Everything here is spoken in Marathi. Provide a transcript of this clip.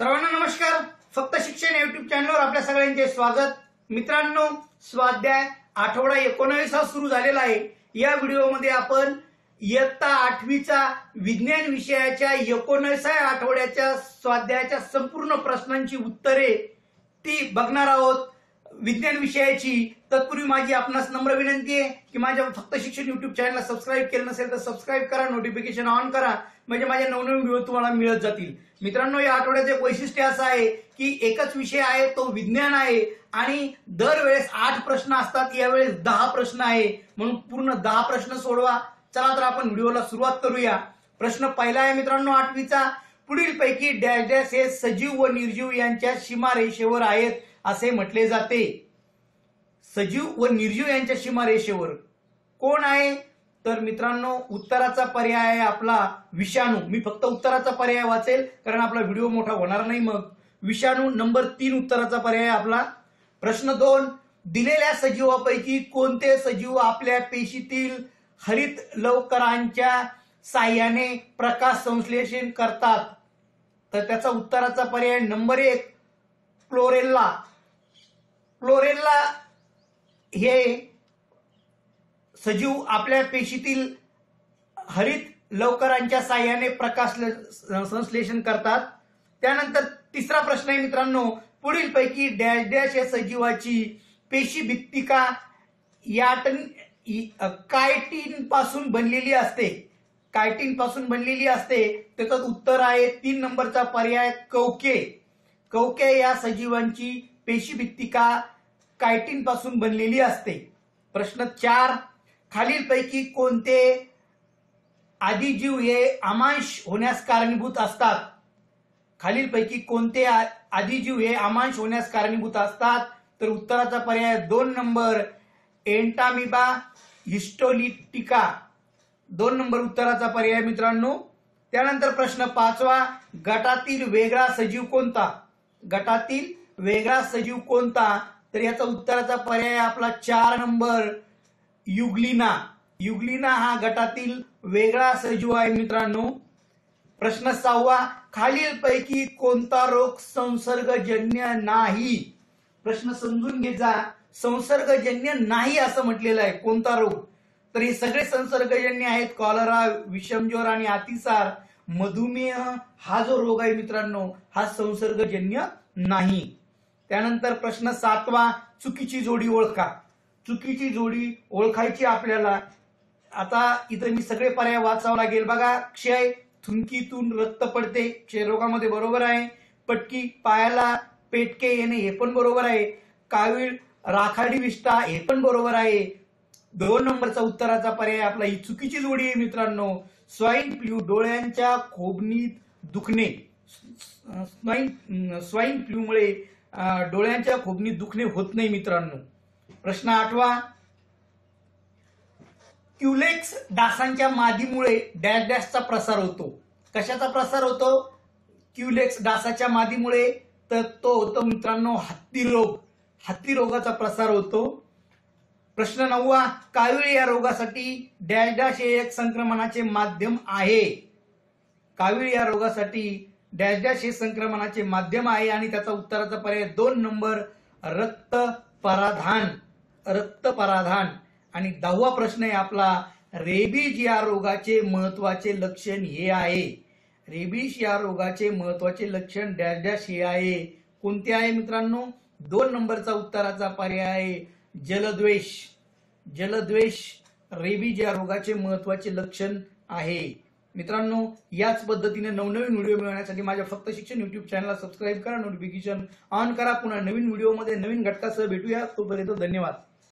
सर्वांना नमस्कार. फक्त शिक्षण युट्यूब चॅनलवर आपल्या सगळ्यांचे स्वागत. मित्रांनो स्वाध्याय आठवडा एकोणावीस हा सुरू झालेला आहे. या व्हिडिओमध्ये आपण इयत्ता आठवीचा विज्ञान विषयाच्या एकोणीसाव्या आठवड्याच्या स्वाध्यायाच्या संपूर्ण प्रश्नांची उत्तरे ती बघणार आहोत. विज्ञान विषयाची तत्पूर्वी माझी आपणास नम्र विनंती आहे की माझ्या फक्त शिक्षण युट्यूब चॅनलला सबस्क्राईब केलं नसेल तर सबस्क्राईब करा नोटिफिकेशन ऑन करा. म्हणजे माझे नवनवीन व्हिडिओ तुम्हाला मिळत जातील. मित्रांनो या आठवड्याचे वैशिष्ट्य असं आहे की एकच विषय आहे तो विज्ञान आहे. आणि दरवेळेस आठ प्रश्न असतात यावेळेस दहा प्रश्न आहे. म्हणून पूर्ण दहा प्रश्न सोडवा. चला तर आपण व्हिडिओला सुरुवात करूया. प्रश्न पहिला आहे मित्रांनो आठवीचा. पुढील पैकी डॅश डॅश हे सजीव व निर्जीव यांच्या सीमारेषेवर आहेत. असे म्हटले जाते. सजीव व निर्जीव यांच्या सीमारेषेवर कोण आहे? तर मित्रांनो उत्तराचा पर्याय आहे आपला विषाणू. मी फक्त उत्तराचा पर्याय वाचेल कारण आपला व्हिडिओ मोठा होणार नाही मग. विषाणू नंबर तीन उत्तराचा पर्याय आपला. प्रश्न दोन दिलेल्या सजीवापैकी कोणते सजीव आपल्या पेशीतील हरित लवकरांच्या साह्याने प्रकाश संश्लेषण करतात? तर त्याचा उत्तराचा पर्याय नंबर एक क्लोरेल्ला. फ्लोरेनला हे सजीव आपल्या पेशीतील हरित लवकरांच्या साह्याने प्रकाश संश्लेषण करतात. त्यानंतर तिसरा प्रश्न आहे मित्रांनो पुढील पैकी डॅश डॅश या सजीवाची पेशी भित्तिका याटन कायटीन पासून बनलेली असते. कायटीन पासून बनलेली असते. त्याचं उत्तर आहे तीन नंबरचा पर्याय कौके. कौके या सजीवांची पेशी भित्तिका कायटीन पासून बनलेली असते. प्रश्न चार खालीलपैकी कोणते आदिजीव हे आमांश होण्यास कारणीभूत असतात? खालीलपैकी कोणते आ- आदिजीव हे आमांश होण्यास कारणीभूत असतात? तर उत्तराचा पर्याय दोन नंबर एंटामिबा हिस्टोलिटिका. दोन नंबर उत्तराचा पर्याय मित्रांनो. त्यानंतर प्रश्न पाचवा गटातील वेगळा सजीव कोणता? गटातील वेगळा सजीव कोणता? तर याचा उत्तराचा पर्याय आपला चार नंबर युग्लिना. युग्लिना हा गटातील वेगळा सजीव आहे मित्रांनो. प्रश्न सहावा खालीलपैकी कोणता रोग संसर्गजन्य नाही? प्रश्न समजून घेजा संसर्गजन्य नाही असं म्हटलेलं आहे. कोणता रोग? तर हे सगळे संसर्गजन्य आहेत. कॉलरा विषमज्वर आणि अतिसार. मधुमेह हा जो रोग आहे मित्रांनो हा संसर्गजन्य नाही. त्यानंतर प्रश्न सातवा चुकीची जोडी ओळखा. चुकीची जोडी ओळखायची आपल्याला. आता इथं मी सगळे पर्याय वाचावं लागेल. बघा क्षय थुंकीतून रक्त पडते. क्षयरोगामध्ये बरोबर आहे. पटकी पायाला पेटके येणे हे पण बरोबर आहे. कावीळ राखाडी विष्ठा हे पण बरोबर आहे. दोन नंबरचा उत्तराचा पर्याय आपला ही चुकीची जोडी आहे मित्रांनो. स्वाईन फ्ल्यू डोळ्यांच्या खोबणीत दुखणे. स्वाईन स्वाईन फ्ल्यूमुळे डोळ्यांच्या खोबणी दुखणे होत नाही मित्रांनो. प्रश्न आठवा. क्युलेक्स डासांच्या मादीमुळे डॅश डॅशचा प्रसार होतो. कशाचा प्रसार होतो? क्युलेक्स डासाच्या मादीमुळे. तर तो होतो मित्रांनो हत्ती रोग. हत्ती रोगाचा प्रसार होतो. प्रश्न नववा कावीळ या रोगासाठी डॅश डॅश हे एक संक्रमणाचे माध्यम आहे. कावीळ या रोगासाठी डॅश डॅश हे संक्रमणाचे माध्यम आहे आणि त्याचा उत्तराचा पर्याय दोन नंबर रक्त पराधान रक्त पराधान आणि दहावा प्रश्न आहे आपला रेबीज या रोगाचे महत्त्वाचे लक्षण हे आहे. रेबीज या रोगाचे महत्त्वाचे लक्षण डॅश डॅश हे आहे. कोणते आहे मित्रांनो? दोन नंबरचा उत्तराचा पर्याय आहे जलद्वेष. जलद्वेष रेबीज या रोगाचे महत्त्वाचे लक्षण आहे. मित्रांनो याच पद्धतीने नवनवीन व्हिडिओ मिळवण्यासाठी माझ्या फक्त शिक्षण युट्यूब चॅनलला सबस्क्राईब करा नोटिफिकेशन ऑन करा. पुन्हा नवीन व्हिडिओमध्ये नवीन घटकासह भेटूया. तोपर्यंत धन्यवाद.